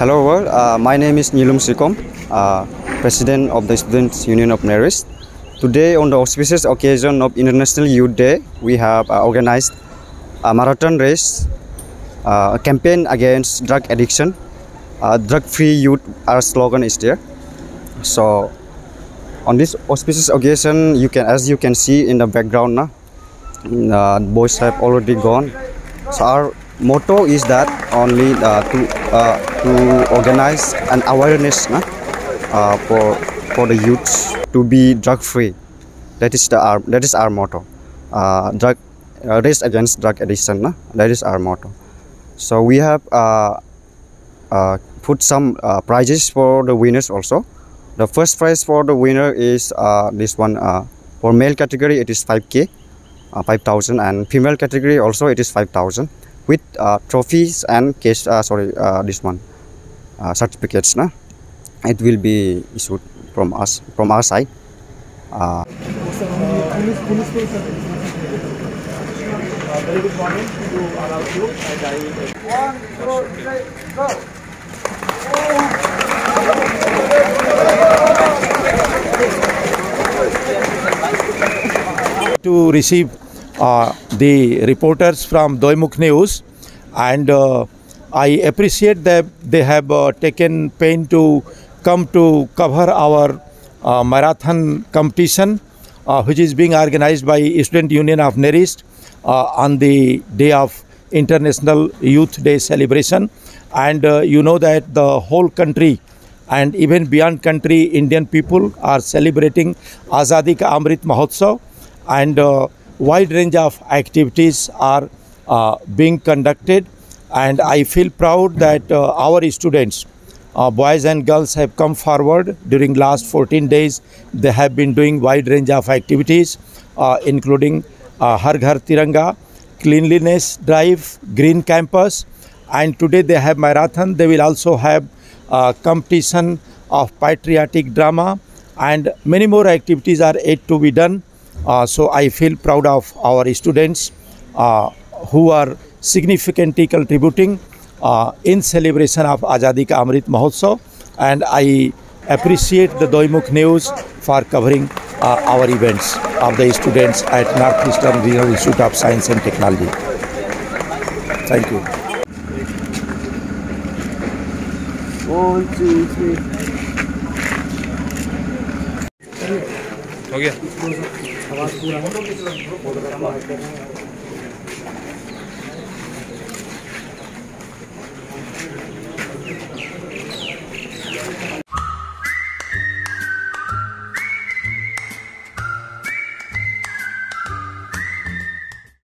Hello world, uh, my name is Nilum Sikom, uh, President of the Students Union of Nerist. Today on the auspicious occasion of International Youth Day, we have uh, organized a marathon race, uh, a campaign against drug addiction. Uh, drug-free youth, our slogan is there. So on this auspicious occasion, you can, as you can see in the background uh, boys have already gone. So our motto is that only uh, to uh, to organize an awareness nah, uh, for for the youths to be drug free. That is the our that is our motto. Uh, drug uh, race against drug addiction. Nah? That is our motto. So we have uh, uh, put some uh, prizes for the winners also. The first prize for the winner is uh, this one. Uh, for male category, it is 5k, uh, 5,000, and female category also it is 5,000 with uh, trophies and case. Uh, sorry, uh, this one uh, certificates. Na, it will be issued from us from our side. Uh, to receive the reporters from Doimukh News. And uh, I appreciate that they have uh, taken pain to come to cover our uh, marathon competition which is being organized by Student Union of Nerist on the day of International Youth Day celebration. And uh, you know that the whole country and even beyond country Indian people are celebrating Azadi Ka Amrit Mahotsav. And uh, wide range of activities are uh, being conducted. And I feel proud that uh, our students uh, boys and girls have come forward during last 14 days. They have been doing wide range of activities uh, including uh, Har Ghar Tiranga cleanliness drive green campus. And today they have marathon. They will also have uh, competition of patriotic drama. And many more activities are yet to be done so I feel proud of our students uh, who are significantly contributing uh, in celebration of Azadi Ka Amrit Mahotsav and I appreciate the Doimukh News for covering uh, our events of the students at Northeastern Regional Institute of Science and Technology. Thank you. One, two, three. 저기요.